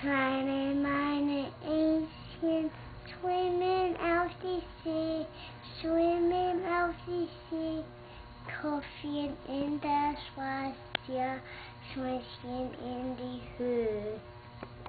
Kleine meine ancient, schwimmen auf die See, schwimmen auf die See. Koffchen in das Wasser, swimming in.